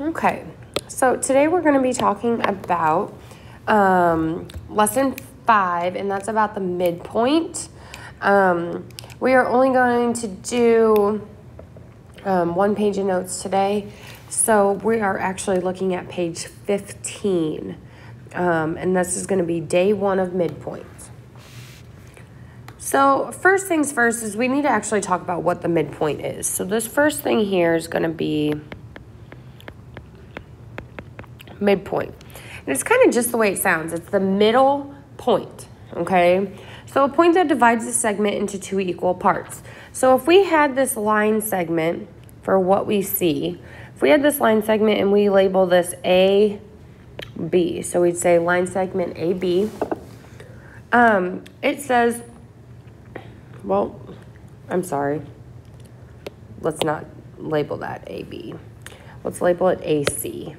Okay, so today we're going to be talking about um, lesson five, and that's about the midpoint. Um, we are only going to do um, one page of notes today, so we are actually looking at page 15, um, and this is going to be day one of midpoint. So, first things first is we need to actually talk about what the midpoint is. So, this first thing here is going to be midpoint. And it's kind of just the way it sounds. It's the middle point, okay? So a point that divides a segment into two equal parts. So if we had this line segment for what we see, if we had this line segment and we label this A, B, so we'd say line segment AB, um, it says, well, I'm sorry, let's not label that AB. Let's label it AC.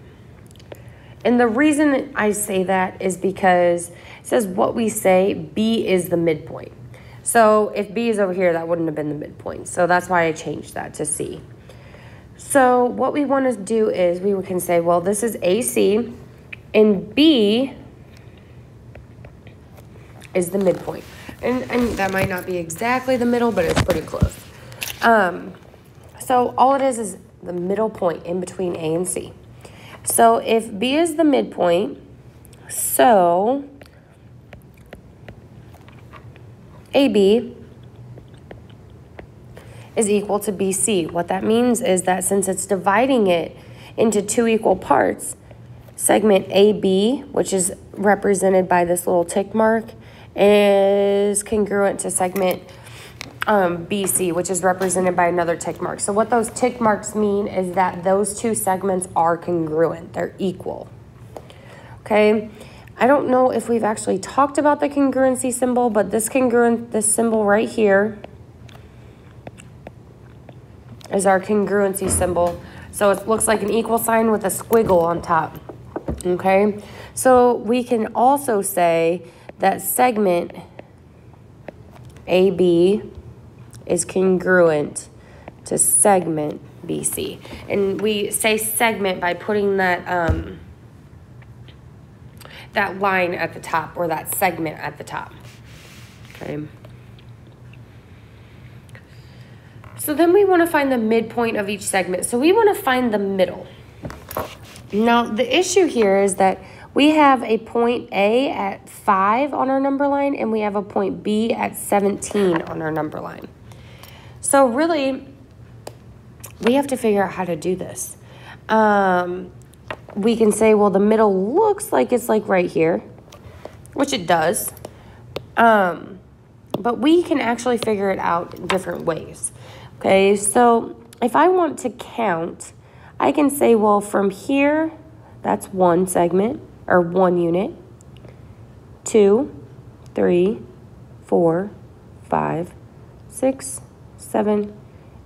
And the reason I say that is because it says what we say, B is the midpoint. So if B is over here, that wouldn't have been the midpoint. So that's why I changed that to C. So what we want to do is we can say, well, this is AC, and B is the midpoint. And, and that might not be exactly the middle, but it's pretty close. Um, so all it is is the middle point in between A and C. So if B is the midpoint, so AB is equal to BC. What that means is that since it's dividing it into two equal parts, segment AB, which is represented by this little tick mark, is congruent to segment um, BC, which is represented by another tick mark. So what those tick marks mean is that those two segments are congruent. They're equal. Okay. I don't know if we've actually talked about the congruency symbol, but this congruent, this symbol right here is our congruency symbol. So it looks like an equal sign with a squiggle on top. Okay. So we can also say that segment AB is congruent to segment BC. And we say segment by putting that, um, that line at the top or that segment at the top. Okay. So then we want to find the midpoint of each segment. So we want to find the middle. Now, the issue here is that we have a point A at 5 on our number line, and we have a point B at 17 on our number line. So really, we have to figure out how to do this. Um, we can say, well, the middle looks like it's like right here, which it does. Um, but we can actually figure it out in different ways. Okay, so if I want to count, I can say, well, from here, that's one segment or one unit, two, three, four, five, six, 7,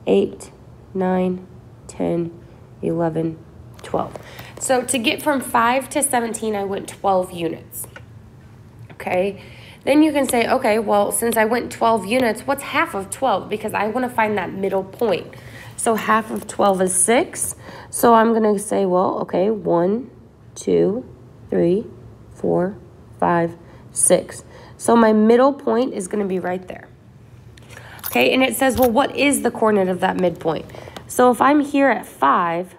8, 9, 10, 11, 12. So to get from 5 to 17, I went 12 units. Okay. Then you can say, okay, well, since I went 12 units, what's half of 12? Because I want to find that middle point. So half of 12 is 6. So I'm going to say, well, okay, 1, 2, 3, 4, 5, 6. So my middle point is going to be right there. Okay, and it says, well, what is the coordinate of that midpoint? So if I'm here at 5,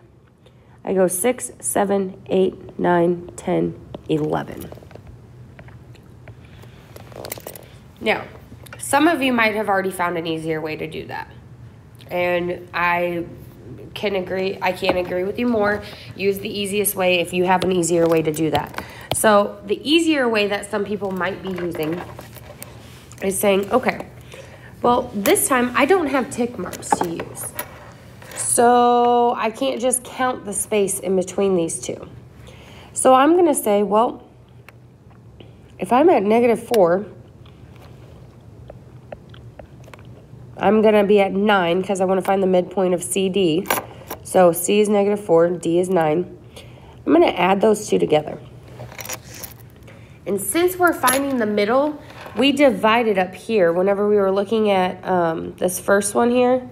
I go 6, 7, 8, 9, 10, 11. Now, some of you might have already found an easier way to do that. And I can agree, I can't agree with you more. Use the easiest way if you have an easier way to do that. So the easier way that some people might be using is saying, okay, well, this time I don't have tick marks to use. So I can't just count the space in between these two. So I'm going to say, well, if I'm at negative 4, I'm going to be at 9 because I want to find the midpoint of CD. So C is negative 4, D is 9. I'm going to add those two together. And since we're finding the middle, we divided up here whenever we were looking at um, this first one here.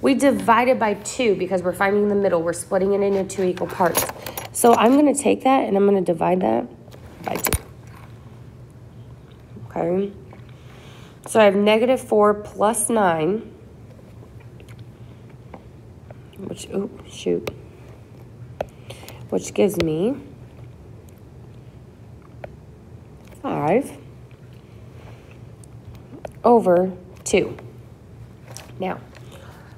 We divided by 2 because we're finding the middle. We're splitting it into two equal parts. So I'm going to take that and I'm going to divide that by 2. Okay. So I have negative 4 plus 9, which, oh, shoot, which gives me 5 over 2. Now,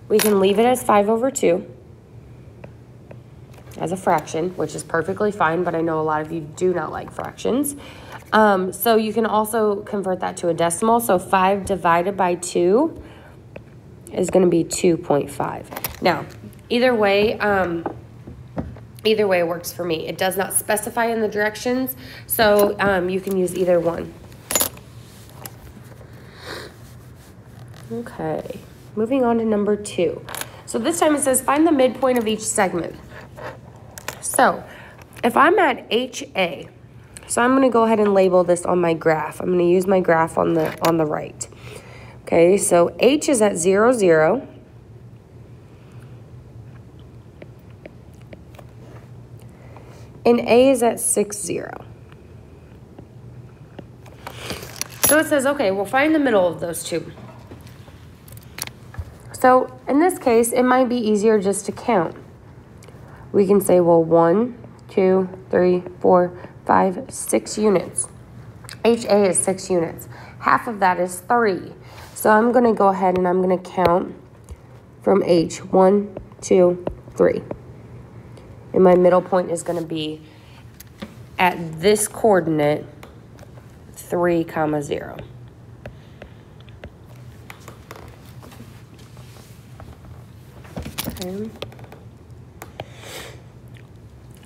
we can leave it as 5 over 2 as a fraction, which is perfectly fine, but I know a lot of you do not like fractions. Um, so you can also convert that to a decimal. So 5 divided by 2 is going to be 2.5. Now, either way, um, either way works for me. It does not specify in the directions, so um, you can use either one. Okay, moving on to number two. So this time it says find the midpoint of each segment. So if I'm at HA, so I'm going to go ahead and label this on my graph. I'm going to use my graph on the on the right. Okay, so H is at 0, 0. And A is at 6, 0. So it says, okay, we'll find the middle of those two. So in this case, it might be easier just to count. We can say, well, one, two, three, four, five, six units. HA is six units. Half of that is three. So I'm going to go ahead and I'm going to count from H. One, two, three. And my middle point is going to be at this coordinate, 3 comma 0.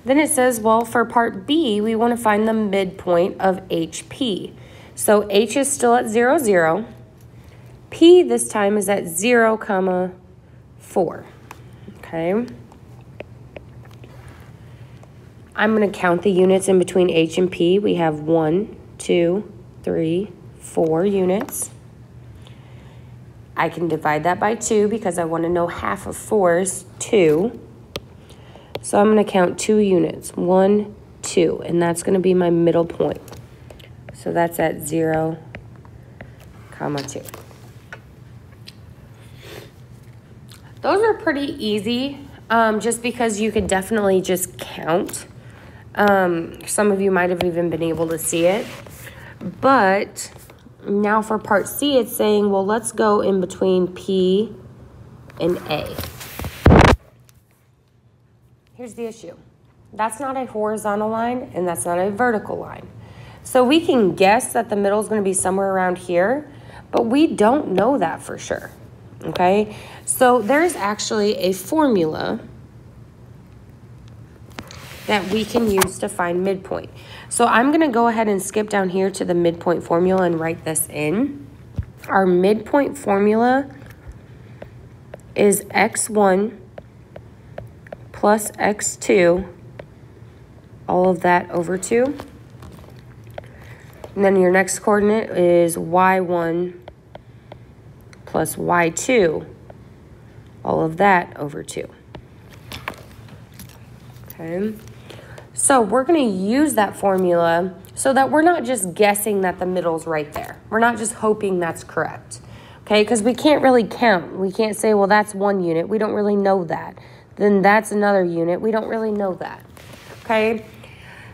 Then it says, well, for part B, we want to find the midpoint of HP. So H is still at 0, 0. P this time is at 0, comma 4. Okay. I'm going to count the units in between H and P. We have one, two, three, four units. I can divide that by 2 because I want to know half of 4 is 2. So I'm going to count two units, one, two, and that's going to be my middle point. So that's at 0, comma 2. Those are pretty easy um, just because you could definitely just count. Um, some of you might have even been able to see it. But now for part C, it's saying, well, let's go in between P and A. Here's the issue. That's not a horizontal line and that's not a vertical line. So we can guess that the middle is going to be somewhere around here, but we don't know that for sure. Okay? So there's actually a formula that we can use to find midpoint. So I'm going to go ahead and skip down here to the midpoint formula and write this in. Our midpoint formula is x1 plus x2, all of that over 2. And then your next coordinate is y1 plus y2, all of that over 2. Okay, so we're going to use that formula so that we're not just guessing that the middle's right there. We're not just hoping that's correct. Okay, because we can't really count. We can't say, well, that's one unit. We don't really know that then that's another unit. We don't really know that, okay?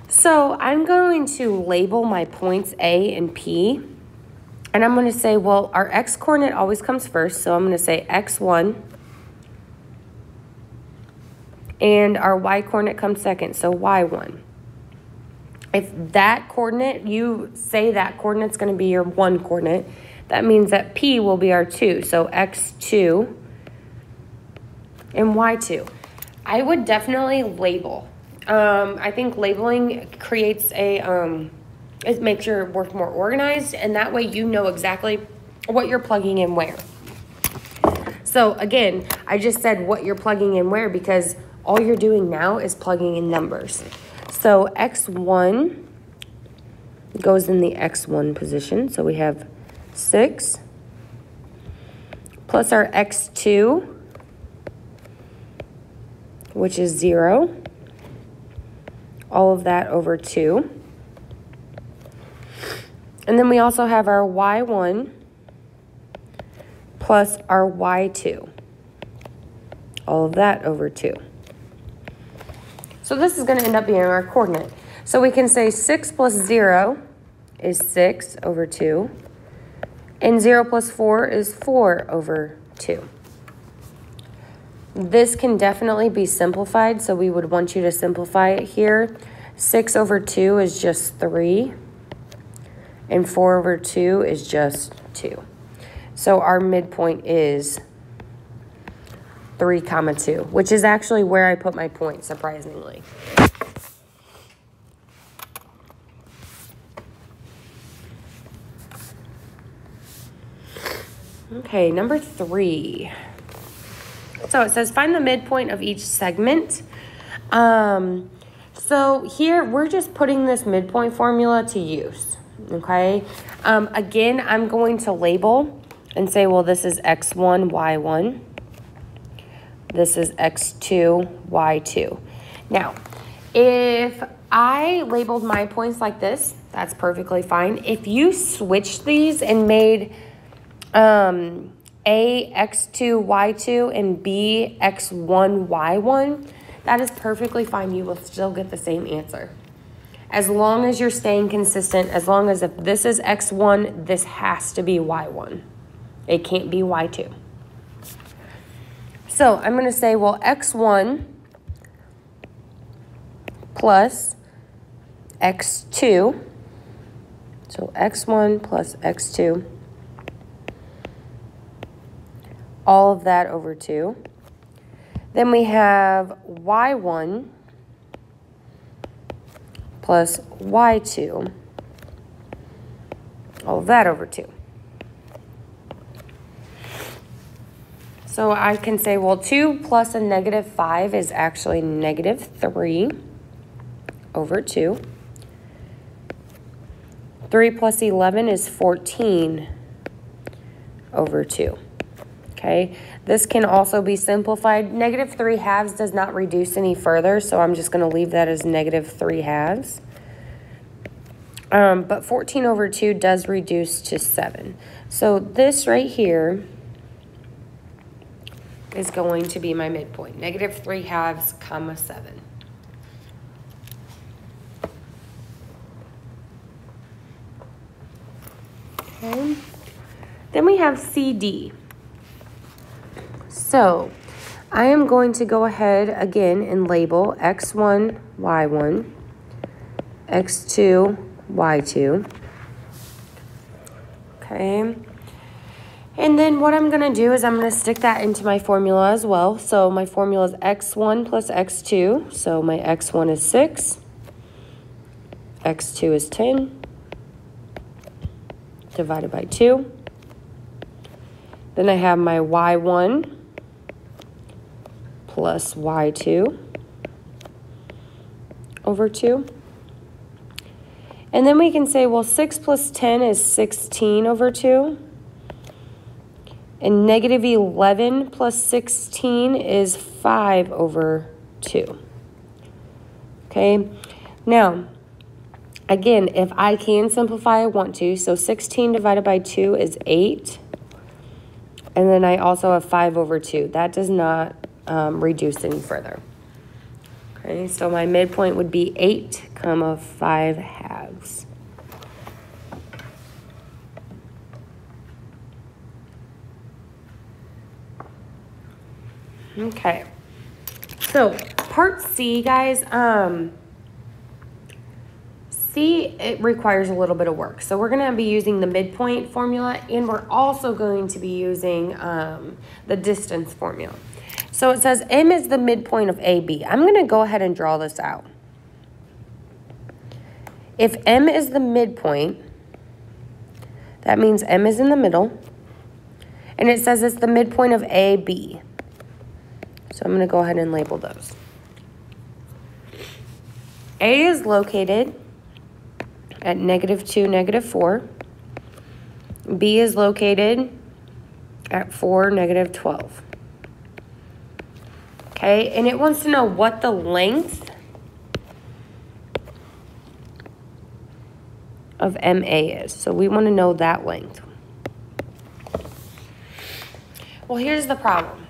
So I'm going to label my points A and P, and I'm going to say, well, our x coordinate always comes first, so I'm going to say x1, and our y coordinate comes second, so y1. If that coordinate, you say that coordinate's going to be your 1 coordinate, that means that P will be our 2, so x2 and y2. I would definitely label. Um, I think labeling creates a, um, it makes your work more organized, and that way you know exactly what you're plugging in where. So again, I just said what you're plugging in where because all you're doing now is plugging in numbers. So x1 goes in the x1 position. So we have 6 plus our x2 which is 0. All of that over 2. And then we also have our y1 plus our y2. All of that over 2. So this is going to end up being our coordinate. So we can say 6 plus 0 is 6 over 2. And 0 plus 4 is 4 over 2. This can definitely be simplified, so we would want you to simplify it here. 6 over 2 is just 3, and 4 over 2 is just 2. So our midpoint is 3 comma 2, which is actually where I put my point, surprisingly. Okay, number three. So it says find the midpoint of each segment. Um, so here we're just putting this midpoint formula to use. Okay. Um, again, I'm going to label and say, well, this is x1, y1. This is x2, y2. Now, if I labeled my points like this, that's perfectly fine. If you switched these and made um, A x2, y2, and B x1, y1, that is perfectly fine. You will still get the same answer. As long as you're staying consistent, as long as if this is x1, this has to be y1. It can't be y2. So I'm going to say, well, x1 plus x2, so x1 plus x2, all of that over 2. Then we have y1 plus y2, all of that over 2. So I can say, well, 2 plus a negative 5 is actually negative 3 over 2. 3 plus 11 is 14 over 2. Okay, this can also be simplified. Negative 3 halves does not reduce any further, so I'm just going to leave that as negative 3 halves. Um, but 14 over 2 does reduce to 7. So this right here is going to be my midpoint. Negative 3 halves, comma 7. Okay. Then we have CD. So I am going to go ahead again and label x1, y1, x2, y2. Okay. And then what I'm going to do is I'm going to stick that into my formula as well. So my formula is x1 plus x2. So my x1 is 6. x2 is 10 divided by 2. Then I have my y1 plus y2 over 2. And then we can say, well, 6 plus 10 is 16 over 2. And negative 11 plus 16 is 5 over 2. Okay, now, again, if I can simplify, I want to. So 16 divided by 2 is 8. And then I also have 5 over 2. That does not um, reduce any further. Okay, so my midpoint would be 8 comma 5 halves. Okay. So part C, guys, um, C, it requires a little bit of work. So we're going to be using the midpoint formula, and we're also going to be using um, the distance formula. So it says M is the midpoint of AB. I'm going to go ahead and draw this out. If M is the midpoint, that means M is in the middle. And it says it's the midpoint of AB. So I'm going to go ahead and label those. A is located at negative 2, negative 4. B is located at 4, negative 12. Okay, and it wants to know what the length of MA is. So we want to know that length. Well, here's the problem.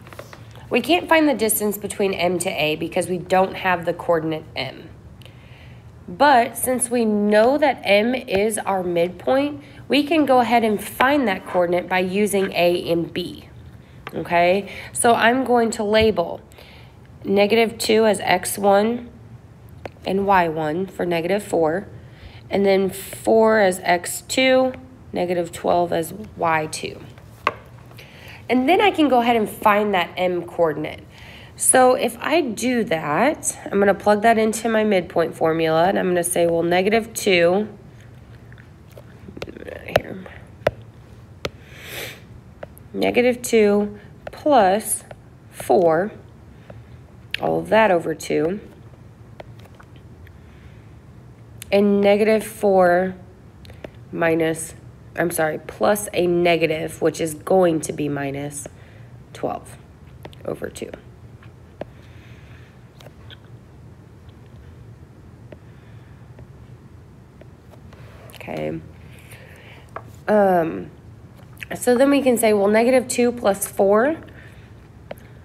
We can't find the distance between M to A because we don't have the coordinate M. But since we know that M is our midpoint, we can go ahead and find that coordinate by using A and B. Okay, so I'm going to label negative 2 as x1 and y1 for negative 4, and then 4 as x2, negative 12 as y2. And then I can go ahead and find that m coordinate. So if I do that, I'm going to plug that into my midpoint formula, and I'm going to say, well, negative 2, here, negative 2 plus 4, all of that over 2, and negative 4 minus, I'm sorry, plus a negative, which is going to be minus 12 over 2. Okay. Um, so then we can say, well, negative 2 plus 4,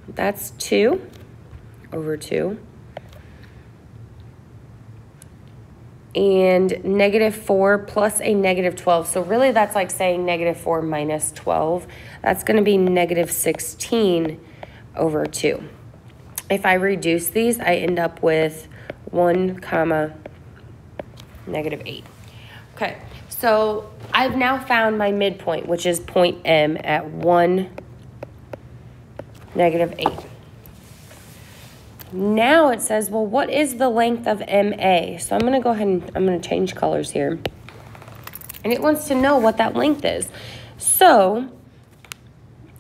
that's 2 over 2. And negative 4 plus a negative 12. So really that's like saying negative 4 minus 12. That's going to be negative 16 over 2. If I reduce these, I end up with 1 comma negative 8. Okay, so I've now found my midpoint, which is point M at 1, negative 8. Now it says, well, what is the length of MA? So I'm going to go ahead and I'm going to change colors here. And it wants to know what that length is. So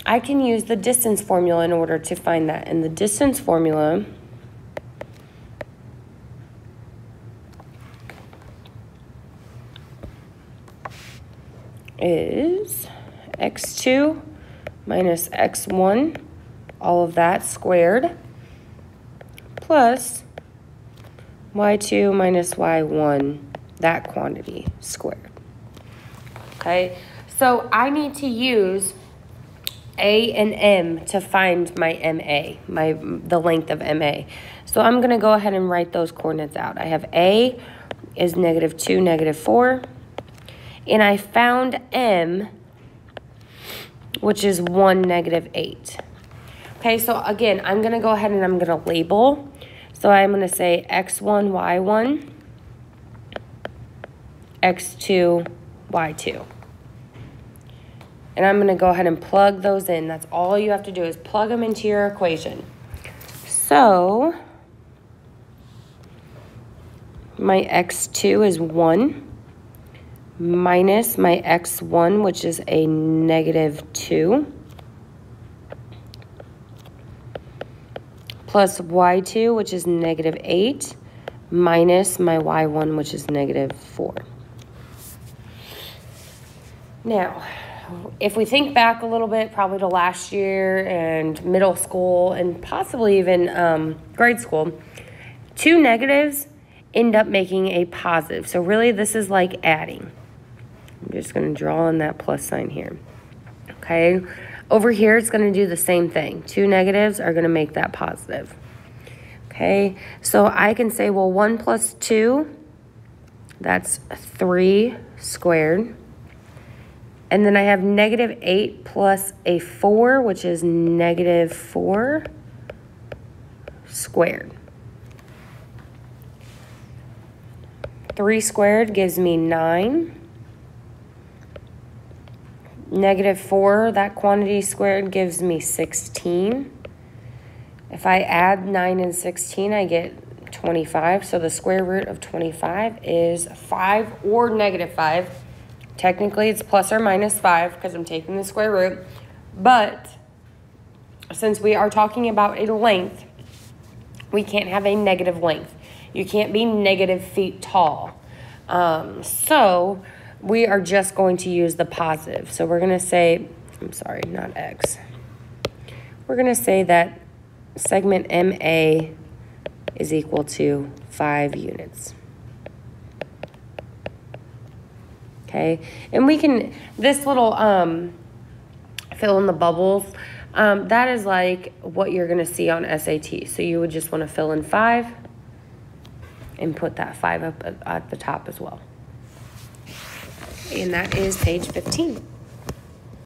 I can use the distance formula in order to find that. And the distance formula is x2 minus x1, all of that squared, plus y2 minus y1, that quantity squared. Okay, so I need to use a and M to find my MA, my the length of MA. So I'm going to go ahead and write those coordinates out. I have A is negative 2, negative 4 and I found m, which is 1, negative 8. Okay, so again, I'm going to go ahead and I'm going to label. So I'm going to say x1, y1, x2, y2. And I'm going to go ahead and plug those in. That's all you have to do is plug them into your equation. So my x2 is 1 minus my x1, which is a negative 2, plus y2, which is negative 8, minus my y1, which is negative 4. Now, if we think back a little bit, probably to last year and middle school and possibly even um, grade school, two negatives end up making a positive. So really this is like adding. I'm just going to draw on that plus sign here. Okay. Over here, it's going to do the same thing. Two negatives are going to make that positive. Okay. So I can say, well, 1 plus 2, that's 3 squared. And then I have negative 8 plus a 4, which is negative 4 squared. 3 squared gives me 9 negative 4, that quantity squared gives me 16. If I add 9 and 16, I get 25. So the square root of 25 is 5 or negative 5. Technically, it's plus or minus 5 because I'm taking the square root. But since we are talking about a length, we can't have a negative length. You can't be negative feet tall. Um, so we are just going to use the positive. So we're going to say, I'm sorry, not x. We're going to say that segment MA is equal to five units. Okay, and we can, this little, um, fill in the bubbles, um, that is like what you're gonna see on SAT. So you would just wanna fill in five and put that five up at, at the top as well. And that is page fifteen.